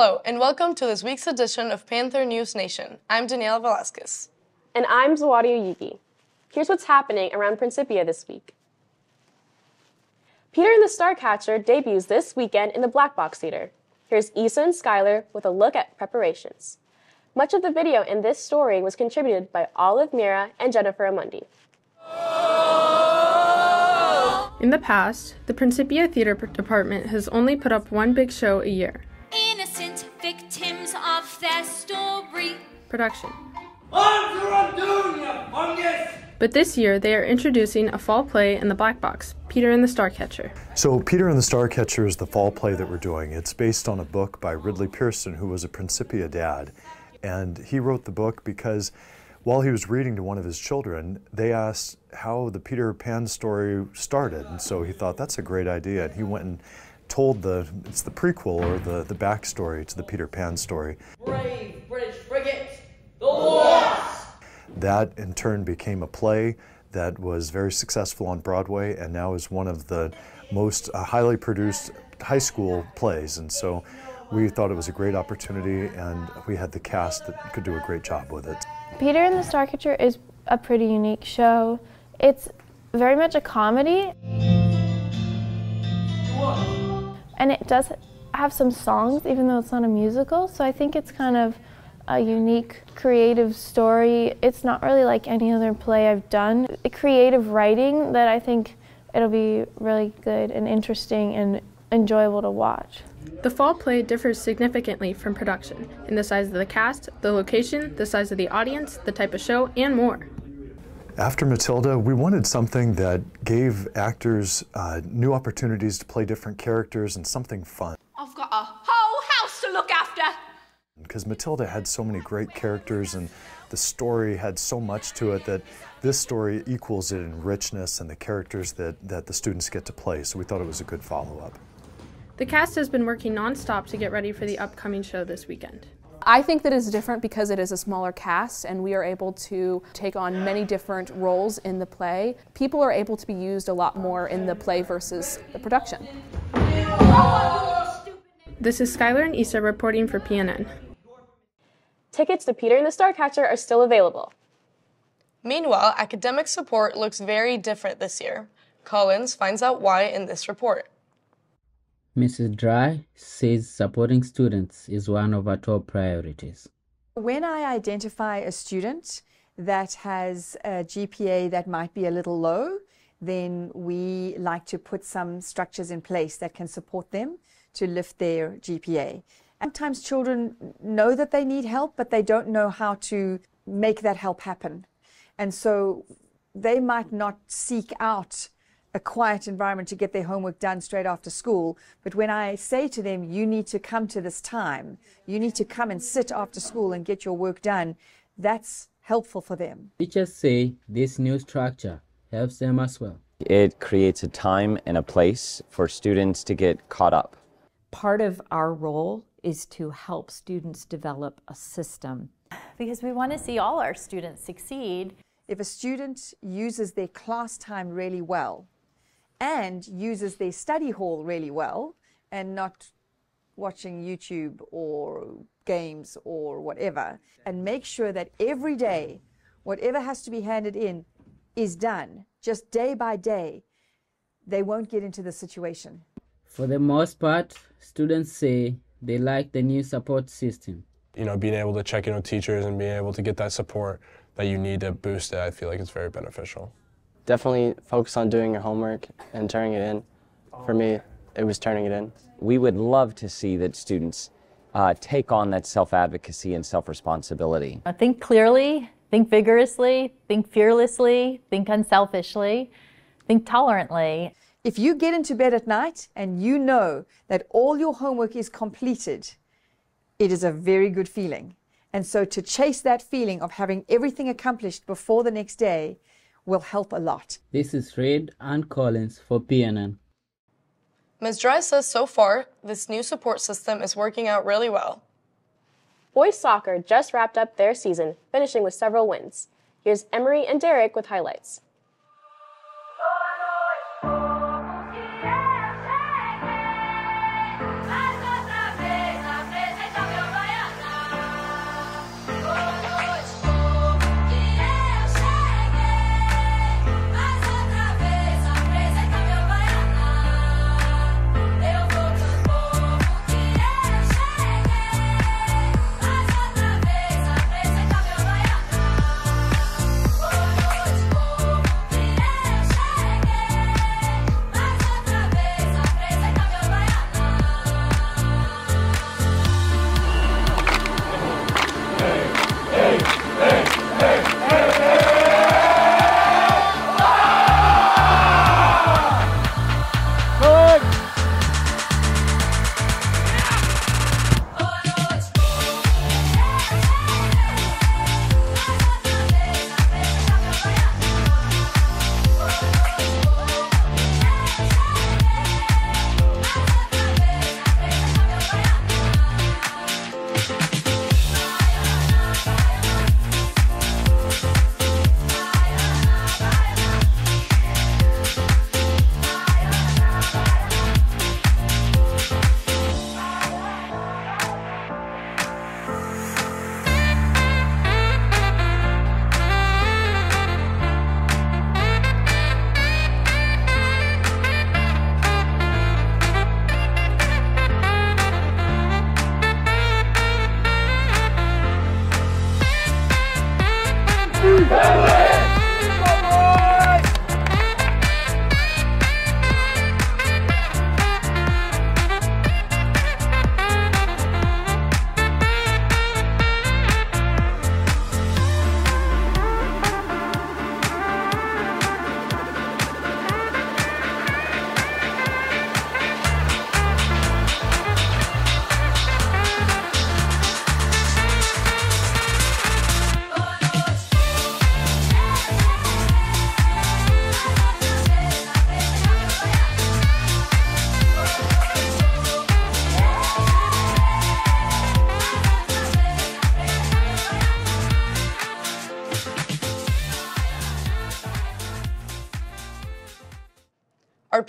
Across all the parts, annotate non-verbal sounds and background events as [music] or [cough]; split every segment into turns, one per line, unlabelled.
Hello, and welcome to this week's edition of Panther News Nation. I'm Danielle Velasquez.
And I'm Zawadi Oyigi. Here's what's happening around Principia this week. Peter and the Starcatcher debuts this weekend in the Black Box Theater. Here's Issa and Skylar with a look at preparations. Much of the video in this story was contributed by Olive Mira and Jennifer Amundi.
In the past, the Principia Theater Department has only put up one big show a year Production. But this year, they are introducing a fall play in the Black Box, Peter and the Starcatcher.
So, Peter and the Starcatcher is the fall play that we're doing. It's based on a book by Ridley Pearson, who was a Principia dad. And he wrote the book because while he was reading to one of his children, they asked how the Peter Pan story started. And so he thought, that's a great idea. And he went and told the, it's the prequel or the, the backstory to the Peter Pan story.
Brave British frigate, the Wasp!
That in turn became a play that was very successful on Broadway and now is one of the most uh, highly produced high school plays. And so we thought it was a great opportunity and we had the cast that could do a great job with it.
Peter and the Starcatcher is a pretty unique show. It's very much a comedy and it does have some songs, even though it's not a musical. So I think it's kind of a unique, creative story. It's not really like any other play I've done. Creative writing that I think it'll be really good and interesting and enjoyable to watch.
The fall play differs significantly from production in the size of the cast, the location, the size of the audience, the type of show, and more.
After Matilda, we wanted something that gave actors uh, new opportunities to play different characters and something fun.
I've got a whole house to look after.
Because Matilda had so many great characters and the story had so much to it that this story equals it in richness and the characters that, that the students get to play. So we thought it was a good follow up.
The cast has been working nonstop to get ready for the upcoming show this weekend.
I think that is different because it is a smaller cast and we are able to take on many different roles in the play. People are able to be used a lot more in the play versus the production.
This is Skylar and Issa reporting for PNN.
Tickets to Peter and the Starcatcher are still available.
Meanwhile, academic support looks very different this year. Collins finds out why in this report.
Mrs. Dry says supporting students is one of our top priorities.
When I identify a student that has a GPA that might be a little low, then we like to put some structures in place that can support them to lift their GPA. Sometimes children know that they need help, but they don't know how to make that help happen. And so they might not seek out a quiet environment to get their homework done straight after school. But when I say to them, you need to come to this time, you need to come and sit after school and get your work done, that's helpful for them.
Teachers say this new structure helps them as well.
It creates a time and a place for students to get caught up.
Part of our role is to help students develop a system.
Because we want to see all our students succeed.
If a student uses their class time really well, and uses their study hall really well and not watching YouTube or games or whatever, and make sure that every day, whatever has to be handed in is done, just day by day, they won't get into the situation.
For the most part, students say they like the new support system.
You know, being able to check in with teachers and being able to get that support that you need to boost it, I feel like it's very beneficial
definitely focus on doing your homework and turning it in. For me, it was turning it in.
We would love to see that students uh, take on that self-advocacy and self-responsibility.
Think clearly, think vigorously, think fearlessly, think unselfishly, think tolerantly.
If you get into bed at night and you know that all your homework is completed, it is a very good feeling. And so to chase that feeling of having everything accomplished before the next day will help a lot.
This is Reid and Collins for PNN.
Ms. Dry says so far, this new support system is working out really well.
Boys soccer just wrapped up their season, finishing with several wins. Here's Emery and Derek with highlights.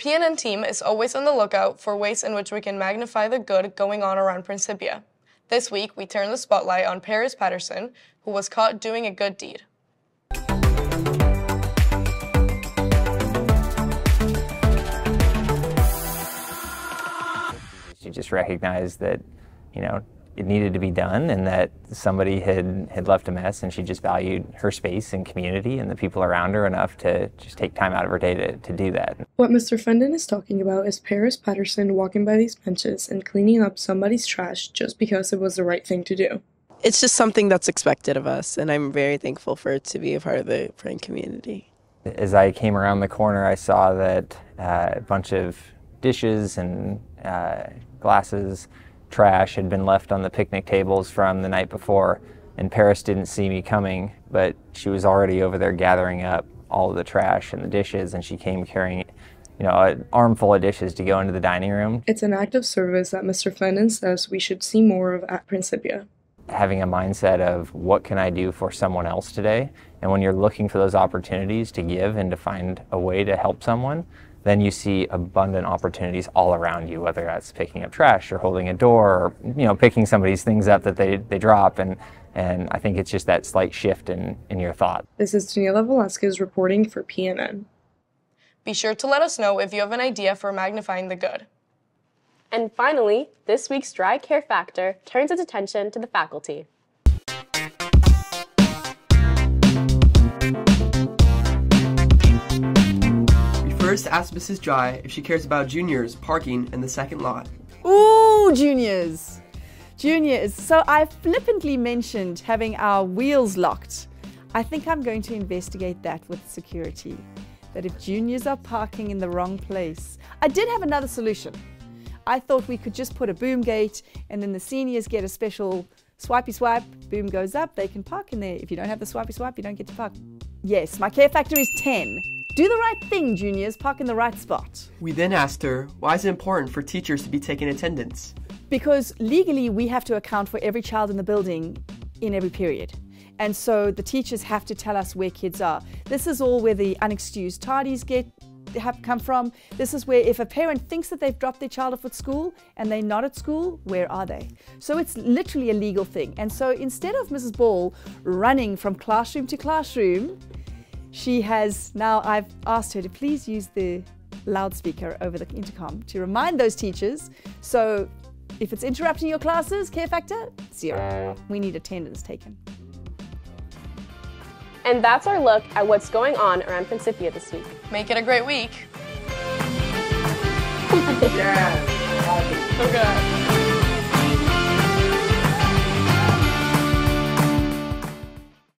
PNN team is always on the lookout for ways in which we can magnify the good going on around Principia. This week, we turn the spotlight on Paris Patterson, who was caught doing a good deed.
She just recognized that, you know, it needed to be done and that somebody had, had left a mess and she just valued her space and community and the people around her enough to just take time out of her day to, to do that.
What Mr. Fendon is talking about is Paris Patterson walking by these benches and cleaning up somebody's trash just because it was the right thing to do.
It's just something that's expected of us, and I'm very thankful for it to be a part of the praying community.
As I came around the corner, I saw that uh, a bunch of dishes and uh, glasses trash had been left on the picnic tables from the night before. And Paris didn't see me coming, but she was already over there gathering up all of the trash and the dishes, and she came carrying, you know, an armful of dishes to go into the dining room.
It's an act of service that Mr. Fendon says we should see more of at Principia.
Having a mindset of what can I do for someone else today, and when you're looking for those opportunities to give and to find a way to help someone, then you see abundant opportunities all around you, whether that's picking up trash or holding a door or you know picking somebody's things up that they, they drop and and I think it's just that slight shift in, in your thought.
This is Daniela Velasquez reporting for PNN.
Be sure to let us know if you have an idea for magnifying the good.
And finally, this week's Dry Care Factor turns its attention to the faculty.
First, ask Mrs. Jai if she cares about juniors parking in the second lot.
Ooh, juniors! Juniors, so I flippantly mentioned having our wheels locked. I think I'm going to investigate that with security. That if juniors are parking in the wrong place, I did have another solution. I thought we could just put a boom gate and then the seniors get a special swipey swipe, boom goes up, they can park in there. If you don't have the swipey swipe, you don't get to park. Yes, my care factor is 10. Do the right thing, juniors, park in the right spot.
We then asked her, why is it important for teachers to be taking attendance?
Because legally, we have to account for every child in the building in every period. And so the teachers have to tell us where kids are. This is all where the unexcused tardies get have come from. This is where if a parent thinks that they've dropped their child off at school and they're not at school, where are they? So it's literally a legal thing. And so instead of Mrs. Ball running from classroom to classroom, she has now, I've asked her to please use the loudspeaker over the intercom to remind those teachers. So if it's interrupting your classes, care factor, zero. We need attendance taken.
And that's our look at what's going on around Principia this week.
Make it a great week. [laughs]
yeah.
So good.